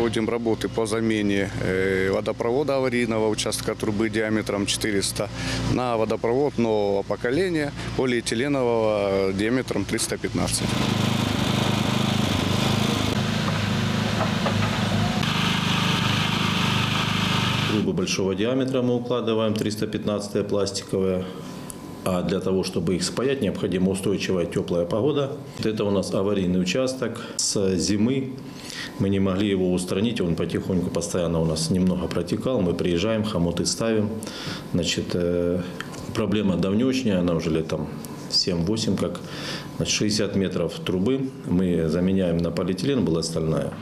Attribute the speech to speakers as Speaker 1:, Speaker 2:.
Speaker 1: проводим работы по замене э, водопровода аварийного участка трубы диаметром 400 на водопровод нового поколения полиэтиленового диаметром 315.
Speaker 2: Трубы большого диаметра мы укладываем, 315 пластиковые. А для того, чтобы их спаять, необходима устойчивая теплая погода. Это у нас аварийный участок. С зимы мы не могли его устранить, он потихоньку постоянно у нас немного протекал. Мы приезжаем, хомуты ставим. Значит, э, проблема давнешняя, она уже лет там 7-8, как значит, 60 метров трубы мы заменяем на полиэтилен, была стальная.